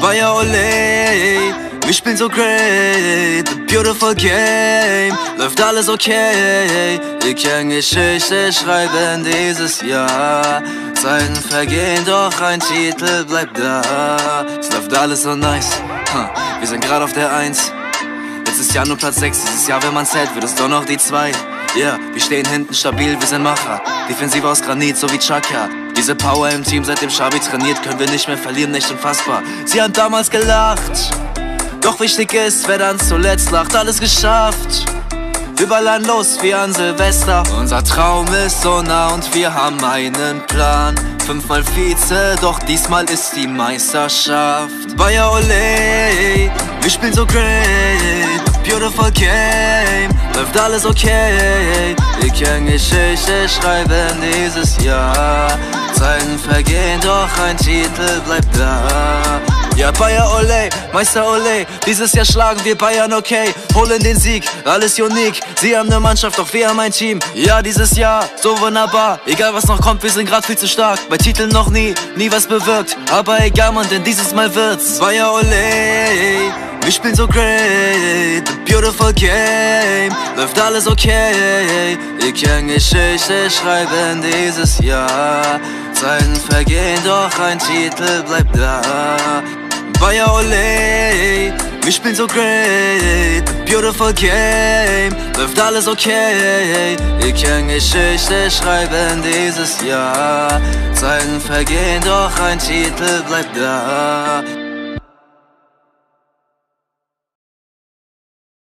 Vai olé wir spielen so great, the beautiful game, läuft alles okay. Ich kann Geschichte schreiben dieses Jahr. Zeiten vergehen, doch ein Titel bleibt da. Es läuft alles so nice, wir sind gerade auf der Eins. Letztes Jahr nur Platz 6, dieses Jahr, wenn man zählt, wird es doch noch die 2. Ja, yeah, wir stehen hinten stabil, wir sind Macher. Defensiv aus Granit, so wie Chaka. Diese Power im Team, seitdem Schabi trainiert, können wir nicht mehr verlieren, nicht unfassbar. Sie haben damals gelacht. Doch wichtig ist, wer dann zuletzt lacht, alles geschafft. Überall los wie an Silvester. Unser Traum ist so nah und wir haben einen Plan. Fünfmal Vize, doch diesmal ist die Meisterschaft. Bayer Ole, wir spielen so great. Beautiful game, läuft alles okay. Wir können Geschichte schreiben dieses Jahr. Zeiten vergehen, doch ein Titel bleibt da. Ja, Bayer Ole, Meister Ole, dieses Jahr schlagen wir Bayern okay, holen den Sieg, alles unique. Sie haben ne Mannschaft, doch wir haben ein Team. Ja, dieses Jahr, so wunderbar. Egal was noch kommt, wir sind grad viel zu stark. Bei Titeln noch nie, nie was bewirkt. Aber egal, man, denn dieses Mal wird's. Bayer Ole, wir spielen so great, beautiful game, läuft alles okay. Ich kann Geschichte schreiben dieses Jahr. Zeiten vergehen, doch ein Titel bleibt da. Bayer Ole, wir spielen so great, beautiful game, läuft alles okay. Ich kann Geschichte schreiben dieses Jahr. Zeiten vergehen, doch ein Titel bleibt da.